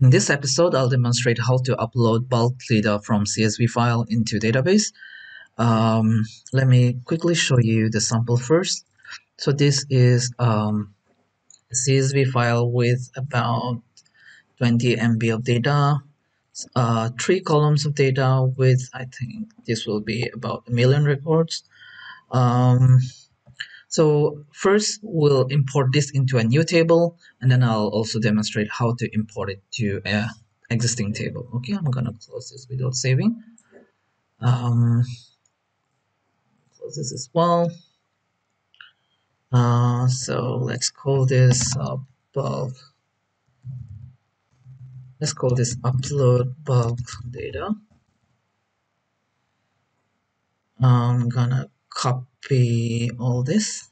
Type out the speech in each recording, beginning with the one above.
In this episode, I'll demonstrate how to upload bulk data from CSV file into database. Um, let me quickly show you the sample first. So this is um, a CSV file with about 20 MB of data, uh, three columns of data with, I think this will be about a million records. Um, so first we'll import this into a new table and then I'll also demonstrate how to import it to a existing table. Okay, I'm gonna close this without saving. Um, close this as well. Uh, so let's call this uh, bulk. Let's call this upload bulk data. I'm gonna copy all this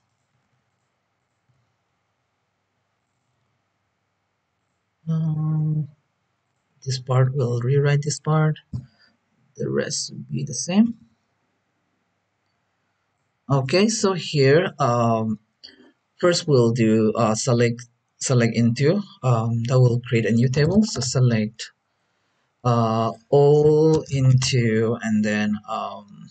um, this part will rewrite this part. The rest will be the same. Okay so here um, first we'll do uh, select select into um, that will create a new table. So select uh, all into and then um,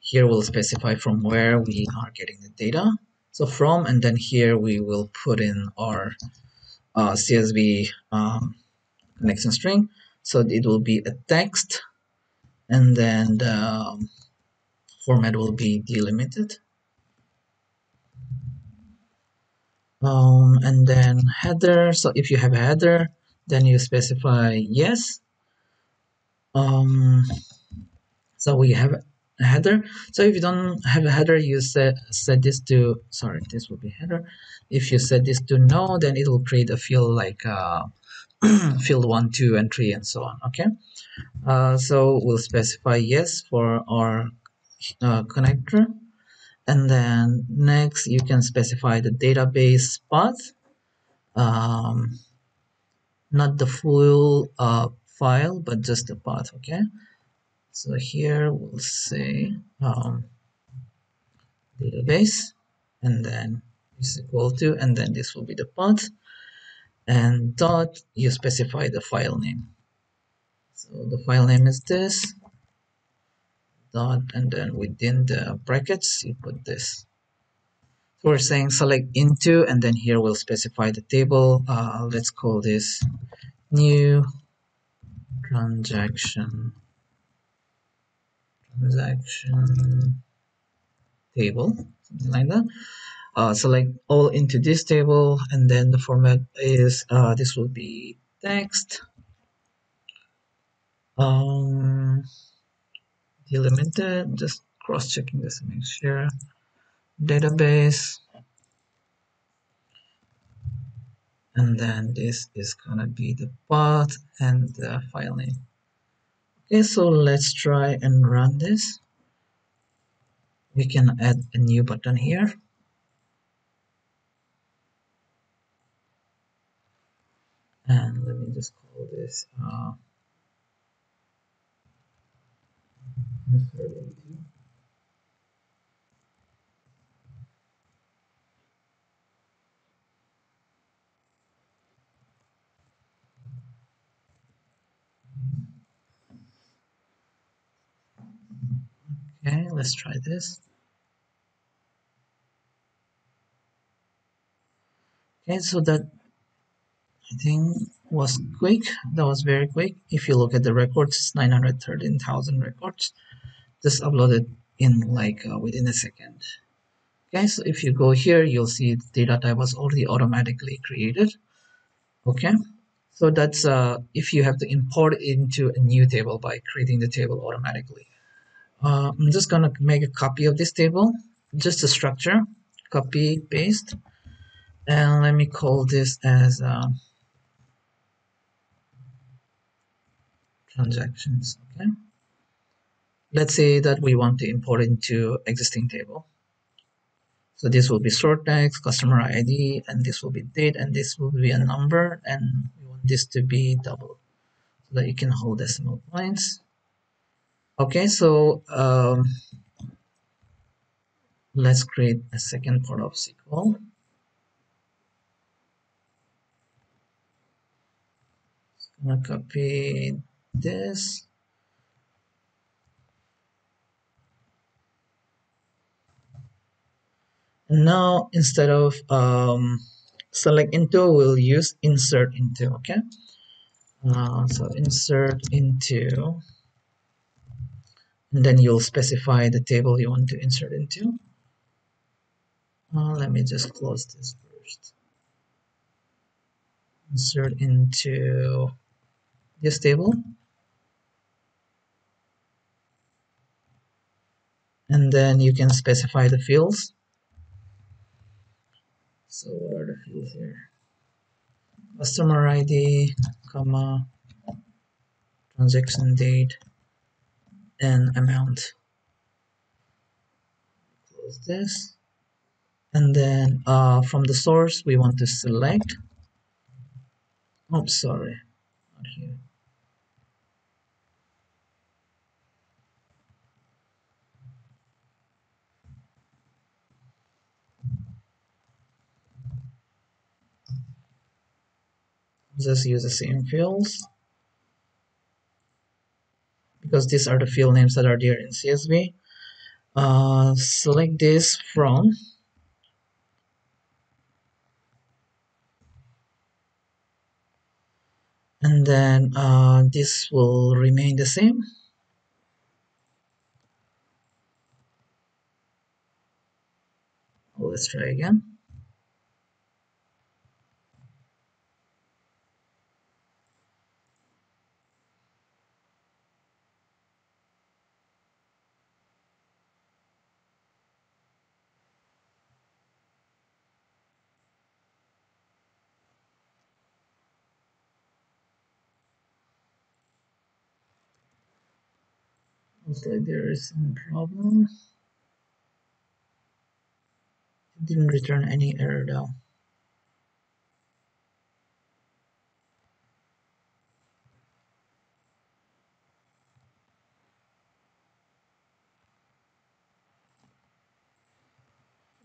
here we'll specify from where we are getting the data. So from and then here we will put in our uh, CSV um, connection string. So it will be a text and then the um, format will be delimited. Um, and then header. So if you have a header, then you specify yes. Um, so we have header. So if you don't have a header you set set this to sorry this will be header. If you set this to no then it will create a field like uh, field 1 2 and 3 and so on okay? Uh, so we'll specify yes for our uh, connector. And then next you can specify the database path um, not the full uh, file but just the path okay so here we'll say um, database and then is equal to and then this will be the path and dot you specify the file name. So the file name is this dot and then within the brackets you put this. So we're saying select into and then here we'll specify the table uh, let's call this new transaction transaction table something like that. Uh, select all into this table and then the format is uh, this will be text. Um, delimited just cross-checking this to make sure. Database. And then this is gonna be the path and the file name okay so let's try and run this. We can add a new button here. And let me just call this uh, Okay, let's try this. Okay, so that I think was quick. That was very quick. If you look at the records, it's 913,000 records. Just uploaded in like uh, within a second. Okay, so if you go here, you'll see the data type was already automatically created. Okay, so that's uh, if you have to import into a new table by creating the table automatically uh, I'm just gonna make a copy of this table just a structure copy paste and let me call this as uh, transactions okay? Let's say that we want to import into existing table. So this will be sort text customer id and this will be date and this will be a number and we want this to be double so that you can hold decimal points okay so um, let's create a second part of SQL I'm gonna copy this. And now instead of um, select into we'll use insert into okay? Uh, so insert into and then you'll specify the table you want to insert into. Uh, let me just close this first. Insert into this table. And then you can specify the fields. So what are the fields here? Customer id comma transaction date and amount. Close this. And then uh, from the source we want to select. Oh sorry. Not here. Just use the same fields because these are the field names that are there in CSV uh, select this from. And then uh, this will remain the same. Let's try again looks like there is some problem. It didn't return any error though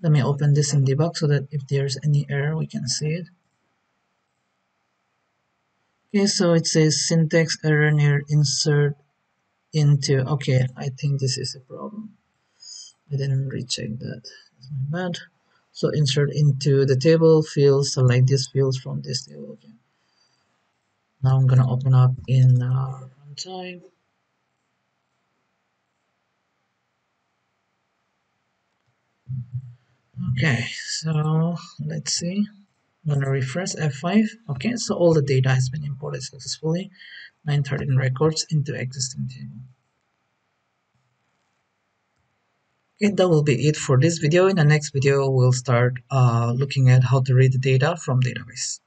let me open this in debug so that if there's any error we can see it. Okay so it says syntax error near insert into okay I think this is a problem. I didn't recheck that. That's my bad. So insert into the table fields select these fields from this table okay. Now I'm gonna open up in uh, runtime. Okay so let's see. I'm gonna refresh F5 okay so all the data has been imported successfully 913 records into existing table okay that will be it for this video. In the next video we'll start uh, looking at how to read the data from database